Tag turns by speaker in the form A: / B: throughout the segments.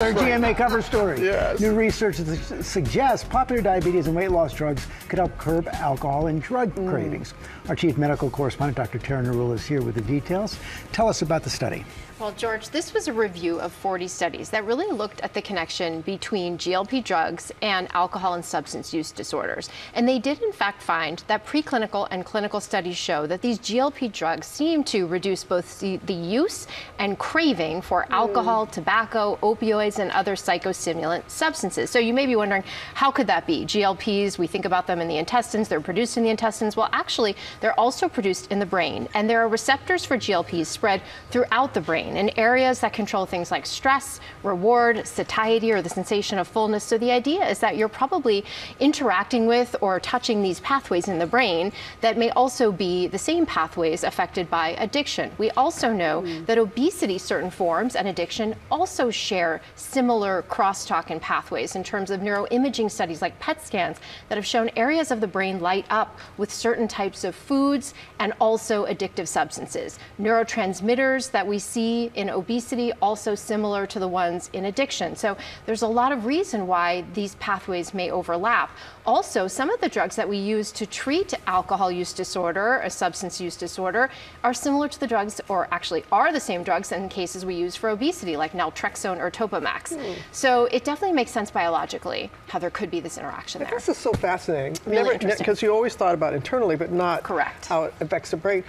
A: Our GMA cover story.
B: Yes.
A: New research suggests popular diabetes and weight loss drugs could help curb alcohol and drug mm. cravings. Our chief medical correspondent, Dr. Tara Narula, is here with the details. Tell us about the study.
C: Well, George, this was a review of 40 studies that really looked at the connection between GLP drugs and alcohol and substance use disorders. And they did, in fact, find that preclinical and clinical studies show that these GLP drugs seem to reduce both the, the use and craving for mm. alcohol, tobacco, opioids, and other psychostimulant substances. So you may be wondering, how could that be? GLPs, we think about them in the intestines, they're produced in the intestines. Well, actually, they're also produced in the brain. And there are receptors for GLPs spread throughout the brain brain in areas that control things like stress, reward, satiety, or the sensation of fullness. So the idea is that you're probably interacting with or touching these pathways in the brain that may also be the same pathways affected by addiction. We also know mm. that obesity, certain forms, and addiction also share similar crosstalk and pathways in terms of neuroimaging studies like PET scans that have shown areas of the brain light up with certain types of foods and also addictive substances. Neurotransmitters that we see in obesity also similar to the ones in addiction. So there's a lot of reason why these pathways may overlap. Also, some of the drugs that we use to treat alcohol use disorder, a substance use disorder, are similar to the drugs, or actually are the same drugs in cases we use for obesity, like naltrexone or Topamax. Mm. So it definitely makes sense biologically how there could be this interaction there.
B: This is so fascinating.
C: Really interesting.
B: Because you always thought about internally, but not
C: Correct.
B: how it affects the brain.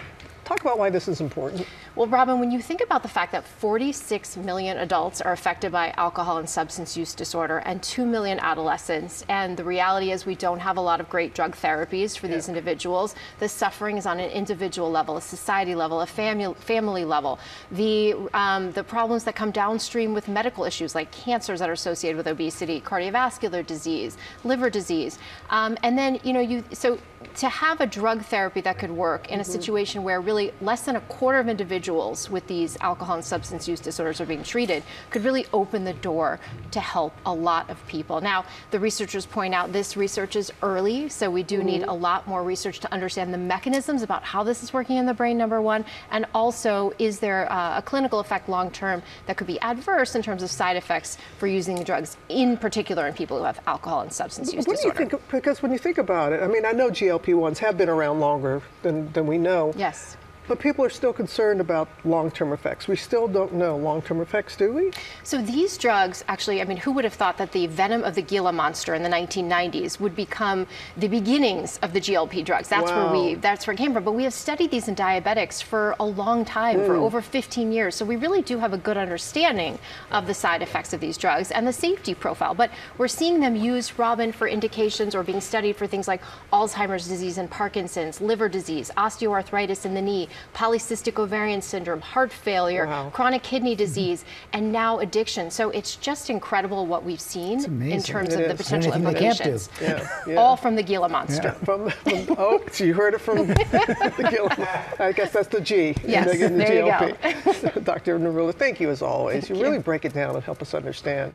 B: Talk about why this is important.
C: Well, Robin, when you think about the fact that 46 million adults are affected by alcohol and substance use disorder and 2 million adolescents, and the reality is we don't have a lot of great drug therapies for yeah. these individuals, the suffering is on an individual level, a society level, a family, family level. The, um, the problems that come downstream with medical issues like cancers that are associated with obesity, cardiovascular disease, liver disease. Um, and then, you know, you so to have a drug therapy that could work in a mm-hmm. situation where really less than a quarter of individuals with these alcohol and substance use disorders are being treated could really open the door to help a lot of people. Now, the researchers point out this research is early, so we do mm -hmm. need mm-hmm. a lot more research to understand the mechanisms about how this is working in the brain, number one, and also is there uh, a clinical effect long term that could be adverse in terms of side effects for using drugs, in particular in people who have alcohol and substance use
B: what
C: disorder.
B: Do you think, because when you think about it, I mean, I know GLP-1s have been around longer than, than we know.
C: Yes.
B: But people are still concerned about long-term effects. We still don't know long-term effects, do we?
C: So these drugs, actually, I mean, who would have thought that the venom of the Gila monster in the 1990s would become the beginnings of the GLP drugs? That's wow. where we, that's where it came from. But we have studied these in diabetics for a long time, mm. for over 15 years. So we really do have a good understanding of the side effects of these drugs and the safety profile. But we're seeing them used, Robin, for indications or being studied for things like Alzheimer's disease and Parkinson's, liver disease, osteoarthritis in the knee, polycystic ovarian syndrome, heart failure, wow. chronic kidney mm-hmm. disease, and now addiction. So it's just incredible what we've seen in terms
A: it
C: of is. the potential implications.
B: Yeah, yeah.
C: All from the Gila monster.
B: Yeah. From, from, oh, so you heard it from the Gila. I guess that's the G.
C: Yes,
B: in the, the
C: there GLP.
B: you go. Dr. Narula, thank you as always. Thank you, you really break it down and help us understand.